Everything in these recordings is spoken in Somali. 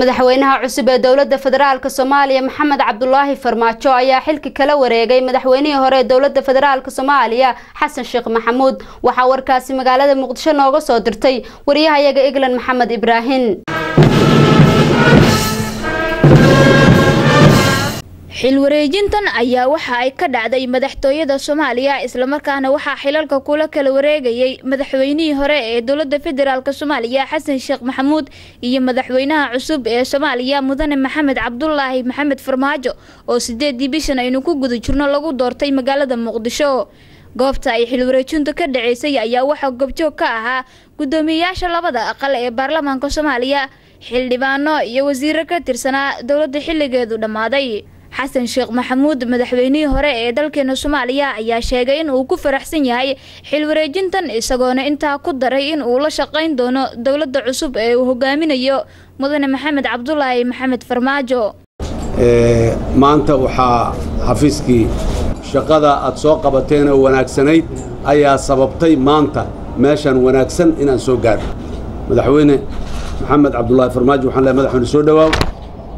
madaxweynaha cusub ee dowladda federaalk soomaaliya maxamed cabdulaahi farmaajo ayaa xilka kala wareegay madaxweynihii hore ee dowladda federaalk soomaaliya xasan sheekh maxamuud. Waxaa warkaasi magaalada muqdisho nooga soo dirtay wariyahayaga eglan maxamed ibraahin xilwareejintan ayaa waxa ay ka dhacday madaxtooyada soomaaliya islamarkaana waxaa xilalka kula kala wareegayay madaxweynihii hore ee dowladda federaalk soomaaliya xasan sheekh maxamuud iyo madaxweynaha cusub ee soomaaliya mudane maxamed cabdulaahi maxamed farmaajo oo sideedii bishan aynu ku guda jirno lagu doortay magaalada muqdisho. Goobta ay xilwareejintu ka dhaceysay ayaa waxaa gobjoog ka ahaa guddoomiyeyaasha labada aqal ee baarlamaanka soomaaliya xildhibaano iyo wasiiro ka tirsanaa dowladda xilligeedu dhammaaday xasan sheekh maxamuud madaxweynihii hore ee dalkeena soomaaliya ayaa sheegay in uu ku faraxsan yahay xilwareejintan isagoona intaa ku daray in uu la shaqayn doono dowladda cusub ee uu hogaaminayo mudane maxamed cabdulaahi maxamed farmaajo. Maanta waxaa xafiiskii shaqada aad soo qabateen oo wanaagsanayd ayaa sababtay maanta meeshan wanaagsan inaan soo gaadho madaxweyne maxamed cabdulaahi farmaajo waxaan leehay madaxweyne soo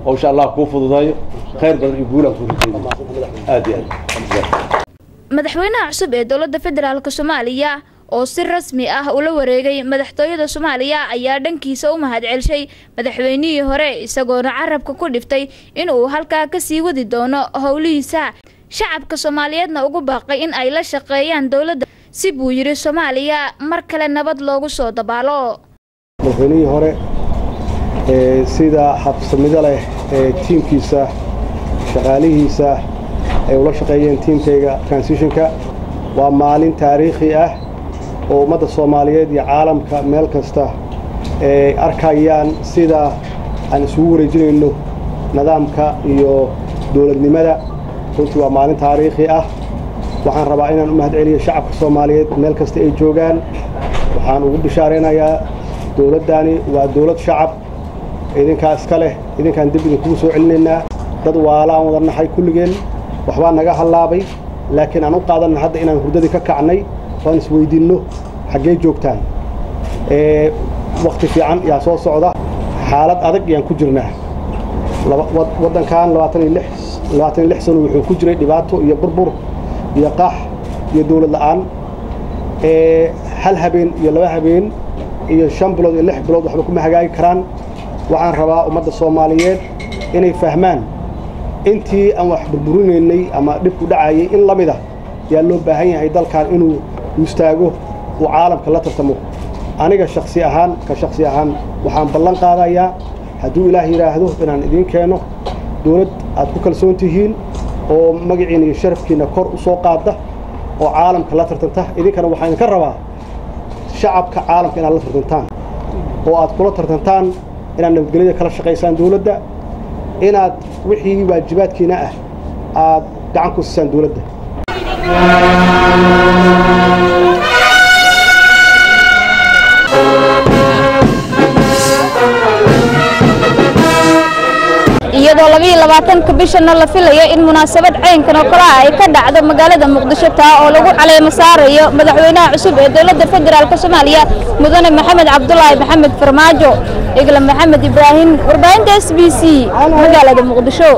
hawsha allah kuu fududayo khayr badan iyo guulaan ku rajayna aad iyo aad. Madaxweynaha cusub ee dowladda federaalk soomaaliya oo si rasmi ah ula wareegay madaxtooyada soomaaliya ayaa dhankiisa u mahad celshay madaxweynihii hore isagoona carabka ku dhiftay in uu halkaa ka sii wadi doono howlihiisa. Shacabka soomaaliyeedna ugu baaqay in ay la shaqeeyaan dowladda si buu yidhi soomaaliya mar kale nabad loogu soo dabaalo. Madaxweynihii hore sida habsamido leh tiimkiisa shaqaalihiisa ay ula shaqeeyeen tiimkayga transitionka. Waa maalin taariikhi ah oo ummadda soomaaliyeed iyo caalamka meel kasta ay arkayaan sida aan isugu wareejinayno nidaamka iyo dowladnimada. Runtii waa maalin taariikhi ah. Waxaan rabaa inaan u mahad celiyo shacabka soomaaliyeed meel kasta ay joogaan. Waxaan ugu bishaaraynayaa dowladdani waa dowlad shacab idinkaa iska idinkaan dib idinkugu soo celinaynaa. Dad waalaan wada nahay kulligeen waxbaa naga hallaabay laakiin aan u qaadanna hadda inaan hurdadii ka kacnay waan isweyddiinno xaggee joogtaan. Wakhti fiican yaa soo socda. Xaalad adag yaan ku jirnaa. Waddankan labaatan iyo lix sano wuxuu ku jiray dhibaato iyo burbur iyo qax iyo dowlad la'aan. Hal habeen iyo laba habeen iyo shan bilood iyo lix bilood waxba kuma hagaagi karaan waxaan rabaa ummadda soomaaliyeed inay fahmaan intii aan wax burburinaynay ama dhibku dhacayay in la mida yaa loo baahan yahay dalkan inuu istaago uu caalamka la tartamo. Aniga shaksi ahaan ka shaksi ahaan waxaan ballan qaadayaa hadduu ilaah yidhaahdo inaan idiin keeno dowlad aad ku kalsoon tihiin oo magaciina iyo sharafkiinna kor u soo qaadda oo caalamka la tartanta. Idinkana waxaan idinka rabaa shacabka caalamka inaad la tartantaan oo aad kula tartantaan inaad nabadgelyada kala shaqaysaan dowladda inaad wixii waajibaadkiina ah aad gacan ku siisaan dowladda. Iyadoo labiiyo labaatanka bishana la filayo in munaasabad caynkan oo kale ah ay ka dhacdo magaalada muqdisho taa oo lagu caleemo saarayo madaxweynaha cusub ee dowladda federaalk soomaaliya mudane maxamed cabdulaahi maxamed farmaajo igla maxamed ibraahim warbaahinta s b c magaalada muqdisho